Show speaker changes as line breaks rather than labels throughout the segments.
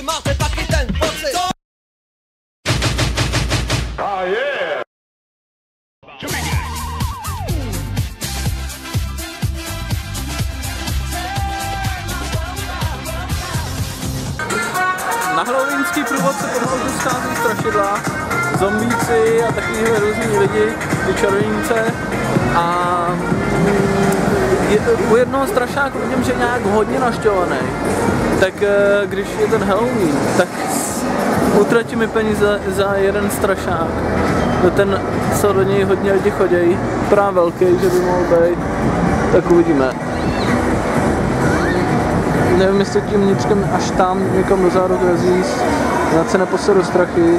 lidi, máte taky ten pocit. Co?
Na halloweenský průvod se pomalu schází strašidla, zombíci a takovýhle různí lidi, ty čarodějnice. A mm, je, u jednoho strašáku vidím, že je nějak hodně naštěvaný. Tak eh, když je ten Halloween, tak utratí mi peníze za jeden strašák. No ten, co do něj hodně lidi chodí, právě velký, že by mohl být, tak uvidíme. Nevím, jestli tím vnitřkem až tam někam do zádu vezí, já se neposedu strachy.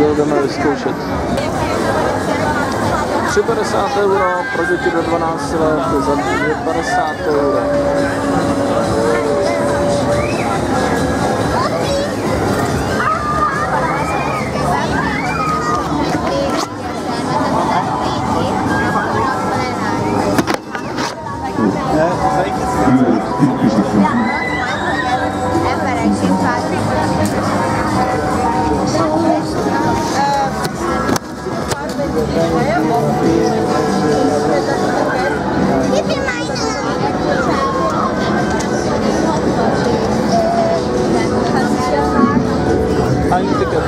Jdeme vyzkoušet. 3,50 euro pro děti do 12 let, za 2,50 euro. Ein Ticket.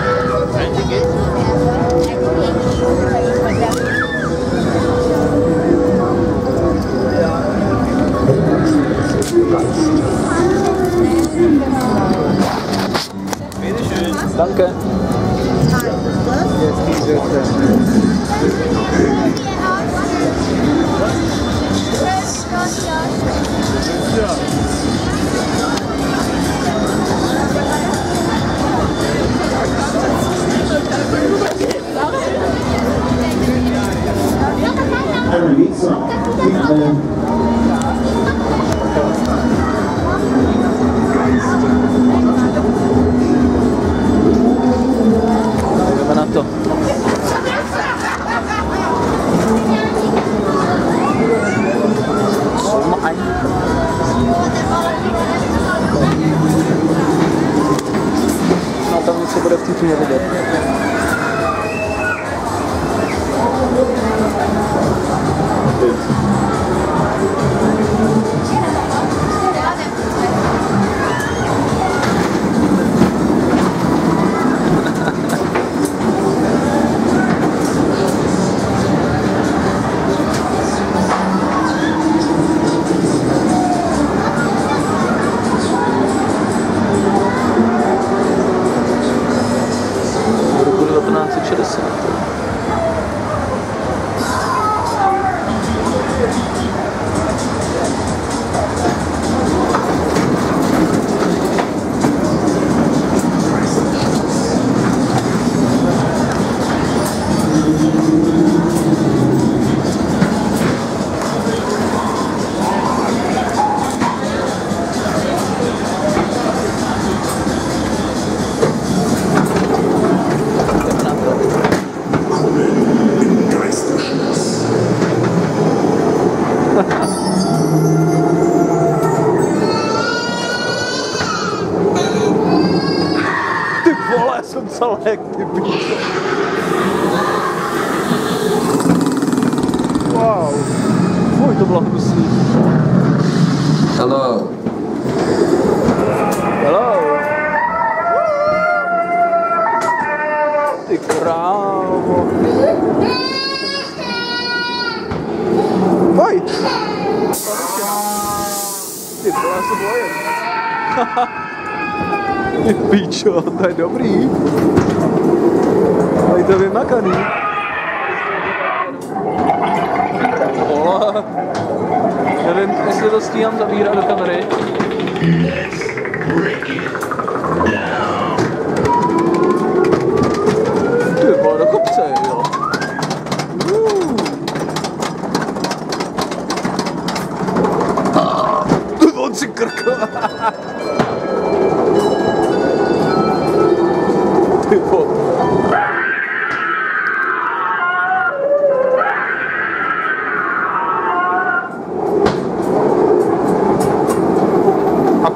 Ein Ticket? Bitte schön. Danke. Jetzt geht's Okay. Peace. bloco do Olá.
Hello.
Hello. The bravo. Oi. Ti prosto boia. tá indo abrir? Aí também na carinha. Hristostian zabírá do kamery. Let's break it down. Ty vole, do. Uh. Ah, ty si
krka.
ty.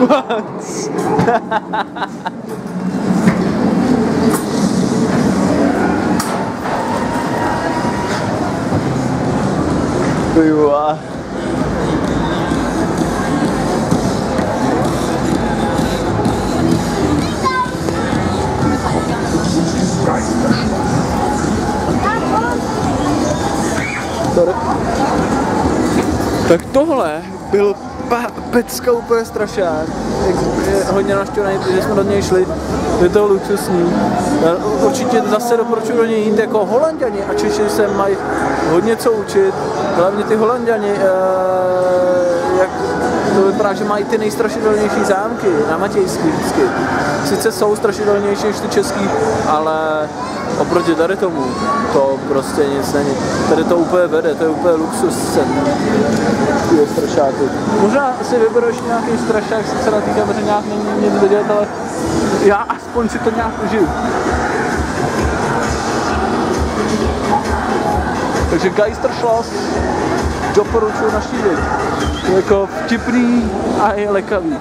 vole. Ty vole. Sorry. Tak tohle byl pa- pecka úplně strašák. Je hodně naštěvený, protože jsme do něj šli. Je to luxusní. Určitě zase doporučuji do něj jít jako holanděni a Češi se mají hodně co učit. Hlavně ty holanděni, eh, jak to vypadá, že mají ty nejstrašidelnější zámky na Matějský vždycky. Sice jsou strašidelnější než ty český, ale oproti tady tomu to prostě nic není. Tady to úplně vede, to je úplně luxus sen. Ty strašáky. Možná si vybereš nějaký strašák, sice na té kameře nějak není nic vidět, ale já aspoň si to nějak užiju. Takže Geister Schloss doporučuji naštívit. Jako vtipný a je lekavý.